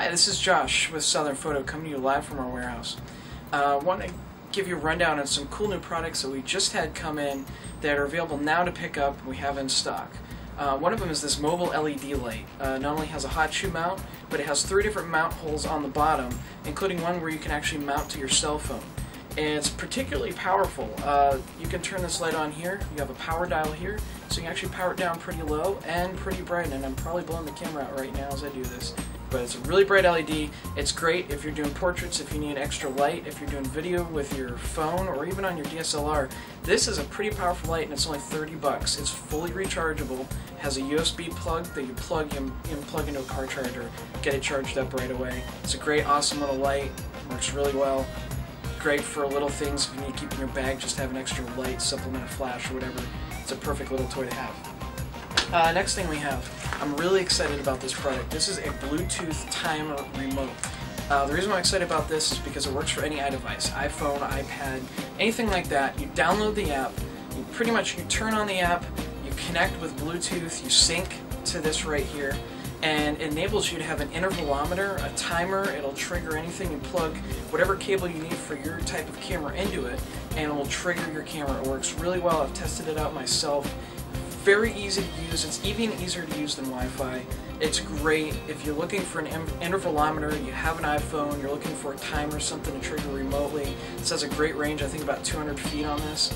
Hi, this is Josh with Southern Photo coming to you live from our warehouse. I uh, want to give you a rundown on some cool new products that we just had come in that are available now to pick up we have in stock. Uh, one of them is this mobile LED light. Uh, not only has a hot shoe mount, but it has three different mount holes on the bottom, including one where you can actually mount to your cell phone. And it's particularly powerful. Uh, you can turn this light on here. You have a power dial here, so you can actually power it down pretty low and pretty bright. And I'm probably blowing the camera out right now as I do this but it's a really bright LED. It's great if you're doing portraits, if you need extra light, if you're doing video with your phone or even on your DSLR. This is a pretty powerful light and it's only 30 bucks. It's fully rechargeable, has a USB plug that you plug in, in plug into a car charger, get it charged up right away. It's a great, awesome little light, works really well. Great for little things if you need to keep in your bag, just have an extra light, supplement a flash or whatever. It's a perfect little toy to have. Uh, next thing we have, I'm really excited about this product. This is a Bluetooth timer remote. Uh, the reason I'm excited about this is because it works for any iDevice, iPhone, iPad, anything like that. You download the app, you pretty much you turn on the app, you connect with Bluetooth, you sync to this right here, and enables you to have an intervalometer, a timer, it'll trigger anything, you plug whatever cable you need for your type of camera into it, and it will trigger your camera. It works really well, I've tested it out myself very easy to use. It's even easier to use than Wi-Fi. It's great if you're looking for an intervalometer, you have an iPhone, you're looking for a timer, or something to trigger remotely. This has a great range, I think about 200 feet on this.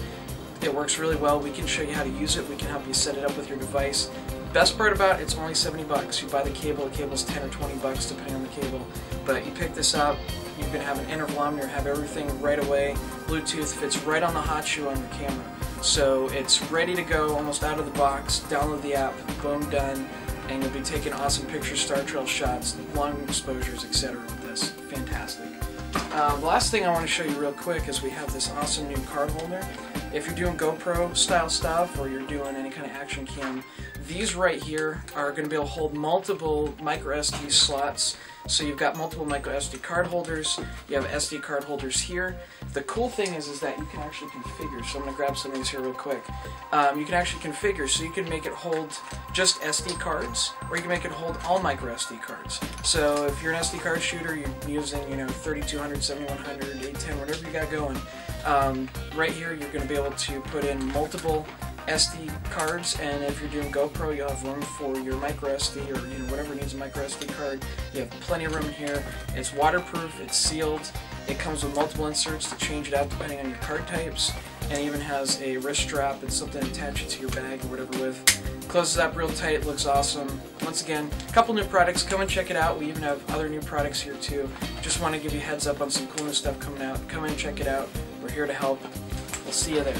It works really well. We can show you how to use it. We can help you set it up with your device. Best part about it, it's only 70 bucks. You buy the cable, the cable's 10 or 20 bucks depending on the cable. But you pick this up, you can have an intervalometer, have everything right away. Bluetooth fits right on the hot shoe on your camera. So it's ready to go, almost out of the box. Download the app, boom, done, and you'll be taking awesome pictures, star trail shots, long exposures, etc. with this. Fantastic. Uh, the last thing I want to show you real quick is we have this awesome new card holder. If you're doing GoPro style stuff or you're doing any kind of action cam, these right here are going to be able to hold multiple micro SD slots so you've got multiple micro SD card holders, you have SD card holders here. The cool thing is, is that you can actually configure, so I'm to grab some of these here real quick. Um, you can actually configure, so you can make it hold just SD cards, or you can make it hold all micro SD cards. So if you're an SD card shooter, you're using, you know, 3200, 7100, 810, whatever you got going, um, right here you're going to be able to put in multiple SD cards, and if you're doing GoPro, you'll have room for your micro SD or you know whatever needs a micro SD card. You have plenty of room here. It's waterproof. It's sealed. It comes with multiple inserts to change it out depending on your card types, and even has a wrist strap and something to attach it to your bag or whatever with. Closes up real tight. Looks awesome. Once again, a couple new products. Come and check it out. We even have other new products here too. Just want to give you heads up on some cool new stuff coming out. Come and check it out. We're here to help. We'll see you there.